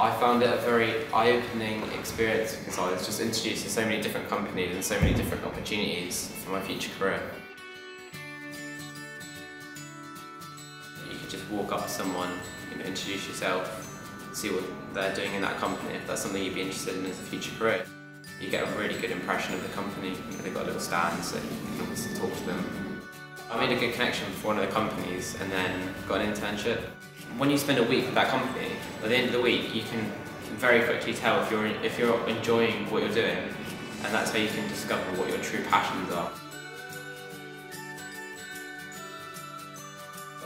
I found it a very eye-opening experience because I was just introduced to so many different companies and so many different opportunities for my future career. You could just walk up to someone, you know, introduce yourself, see what they're doing in that company, if that's something you'd be interested in as a future career. You get a really good impression of the company. You know, they've got a little stand so you can talk to them. I made a good connection with one of the companies and then got an internship. When you spend a week with that company, at the end of the week you can very quickly tell if you're, if you're enjoying what you're doing and that's how you can discover what your true passions are.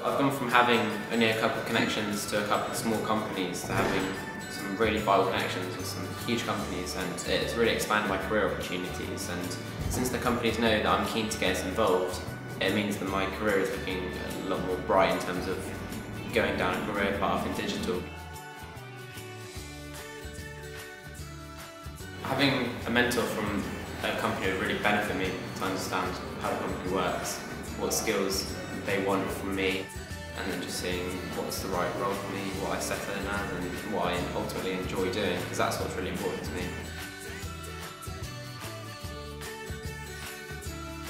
I've gone from having only a couple of connections to a couple of small companies to having some really vital connections with some huge companies and it's really expanded my career opportunities and since the companies know that I'm keen to get involved it means that my career is looking a lot more bright in terms of going down a career path in digital. Having a mentor from a company would really benefit me to understand how the company works, what skills they want from me, and then just seeing what's the right role for me, what I settle in as, and what I ultimately enjoy doing, because that's what's really important to me.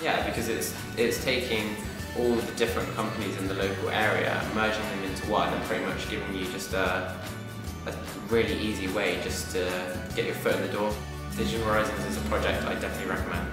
Yeah, because it's it's taking all the different companies in the local area, merging them into one, and pretty much giving you just a, a really easy way just to get your foot in the door. Digital Horizons is a project I definitely recommend.